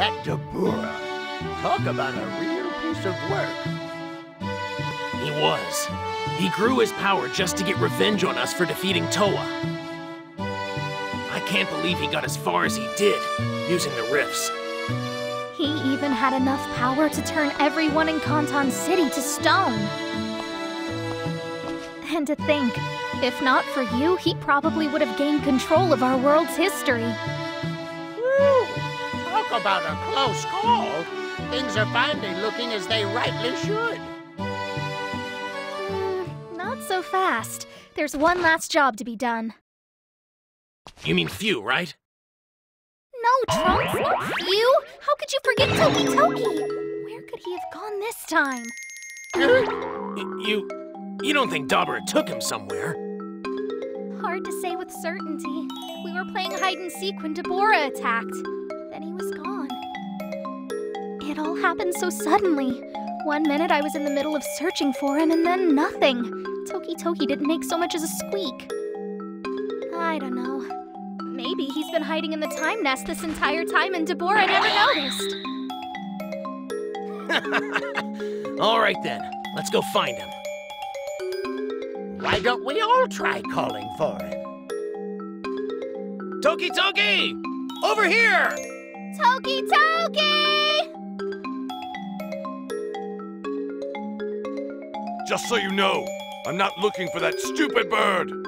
That Dabura. Talk about a real piece of work. He was. He grew his power just to get revenge on us for defeating Towa. I can't believe he got as far as he did, using the rifts. He even had enough power to turn everyone in Conton City to stone. And to think, if not for you, he probably would have gained control of our world's history. Woo! Talk about a close call. Things are finally looking as they rightly should. Hmm, not so fast. There's one last job to be done. You mean few, right? No, Trunks, not you! How could you forget Toki Toki? Where could he have gone this time? You... you don't think Dabura took him somewhere? Hard to say with certainty. We were playing hide and seek when Dabura attacked. Then he was gone. It all happened so suddenly. One minute I was in the middle of searching for him, and then nothing. Toki Toki didn't make so much as a squeak. I don't know. Maybe he's been hiding in the time nest this entire time and Dabura never noticed. All right then, let's go find him. Why don't we all try calling for him? Toki Toki! Over here! Toki Toki! Just so you know, I'm not looking for that stupid bird.